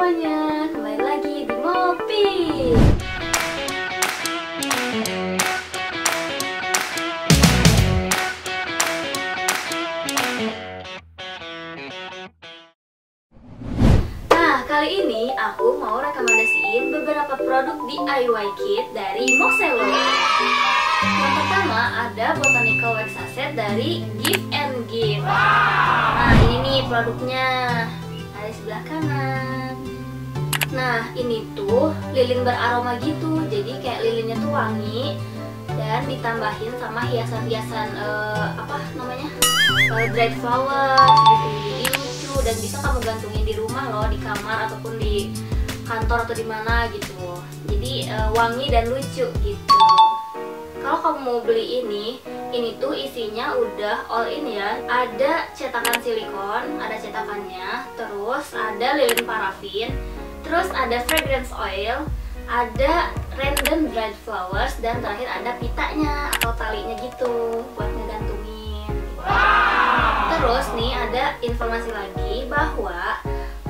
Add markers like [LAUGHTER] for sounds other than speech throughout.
semuanya, kembali lagi di Mopi. Nah, kali ini aku mau rekomendasiin beberapa produk DIY kit dari Moxello. Yang pertama ada Botanical Wax Sachet dari Give and Give. Nah, ini produknya. Ada sebelah kanan. Nah, ini tuh lilin beraroma gitu. Jadi kayak lilinnya tuh wangi dan ditambahin sama hiasan-hiasan eh, apa namanya? Eh, dried flowers gitu. Jadi lucu dan bisa kamu gantungin di rumah loh, di kamar ataupun di kantor atau di mana gitu. Jadi eh, wangi dan lucu gitu. Kalau kamu mau beli ini, ini tuh isinya udah all in ya. Ada cetakan silikon, ada cetakannya, terus ada lilin parafin, terus ada fragrance oil, ada random dried flowers, dan terakhir ada pitanya atau talinya gitu buat ngegantungin. Terus nih ada informasi lagi bahwa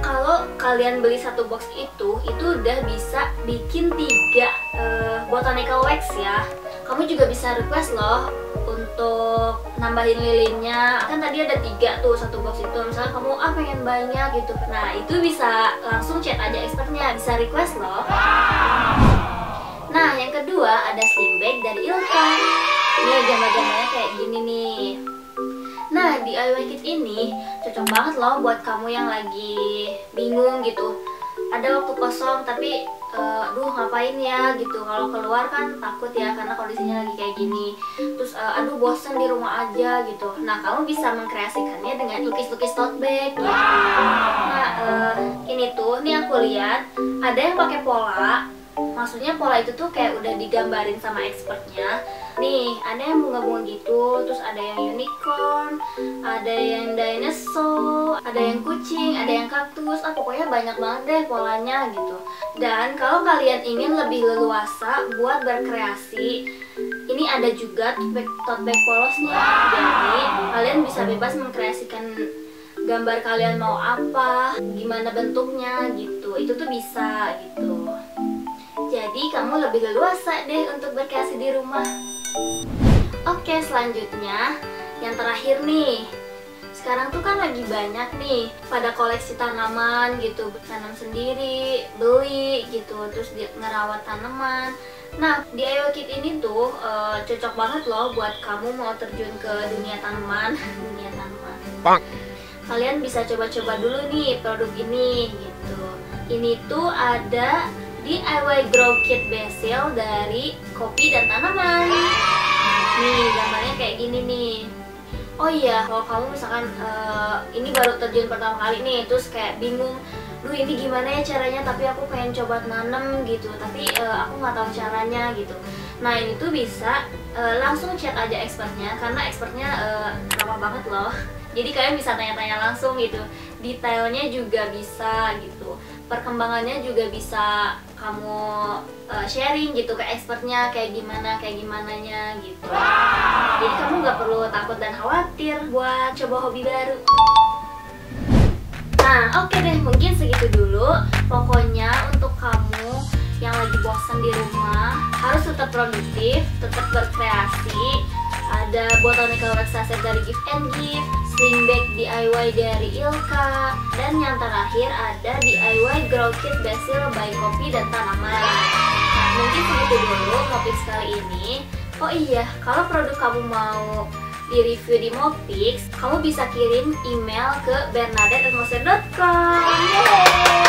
kalau kalian beli satu box itu, itu udah bisa bikin tiga eh, botanical wax ya. Kamu juga bisa request loh untuk nambahin lilinnya. Kan tadi ada tiga tuh satu box itu. Misalnya kamu ah pengen banyak gitu. Nah itu bisa langsung chat bisa request loh. Nah yang kedua ada sling bag dari Ilka. Ini gambar-gambarnya kayak gini nih. Nah, DIY kit ini cocok banget loh buat kamu yang lagi bingung gitu. Ada waktu kosong tapi eh, aduh ngapain ya gitu. Kalau keluar kan takut ya karena kondisinya lagi kayak gini. Terus eh, aduh bosen di rumah aja gitu. Nah, kamu bisa mengkreasikannya dengan lukis-lukis tote bag gitu. Nah, eh, ini tuh nih aku lihat ada yang pakai pola maksudnya pola itu tuh kayak udah digambarin sama expertnya nih ada yang bunga-bunga gitu terus ada yang unicorn ada yang dinosaur ada yang kucing ada yang kaktus ah pokoknya banyak banget deh polanya gitu dan kalau kalian ingin lebih leluasa buat berkreasi ini ada juga tote bag, tote bag polosnya jadi kalian bisa bebas mengkreasikan gambar kalian mau apa gimana bentuknya gitu itu tuh bisa gitu jadi kamu lebih leluasa deh untuk berkreasi di rumah. Oke, selanjutnya yang terakhir nih. Sekarang tuh kan lagi banyak nih pada koleksi tanaman gitu, tanam sendiri, beli gitu, terus di, ngerawat tanaman. Nah, di IO Kit ini tuh eh, cocok banget loh buat kamu mau terjun ke dunia tanaman, [LAUGHS] dunia tanaman. Kalian bisa coba-coba dulu nih produk ini gitu. Ini tuh ada DIY Grow Kit Basil dari kopi dan tanaman. Nih, gambarnya kayak gini nih. Oh iya, kalau kamu misalkan eh, ini baru terjun pertama kali nih, terus kayak bingung, duh ini gimana ya caranya, tapi aku pengen coba nanam gitu, tapi eh, aku nggak tahu caranya gitu. Nah ini tuh bisa eh, langsung chat aja expertnya, karena expertnya eh, ramah banget loh. [LAUGHS] Jadi kalian bisa tanya-tanya langsung gitu, detailnya juga bisa gitu, perkembangannya juga bisa kamu uh, sharing gitu ke expertnya kayak gimana kayak gimana nya gitu. Jadi kamu nggak perlu takut dan khawatir buat coba hobi baru. Nah oke deh mungkin segitu dulu. Pokoknya untuk kamu yang lagi bosan di rumah harus tetap produktif, tetap berkreasi. Ada botanical wax dari Give and Give, sling bag DIY dari Ilka, dan yang terakhir ada DIY grow kit basil by kopi dan tanaman. Nah, mungkin segitu dulu topik kali ini. Oh iya, kalau produk kamu mau di review di Mopix, kamu bisa kirim email ke bernadette.atmosphere.com. Yeay!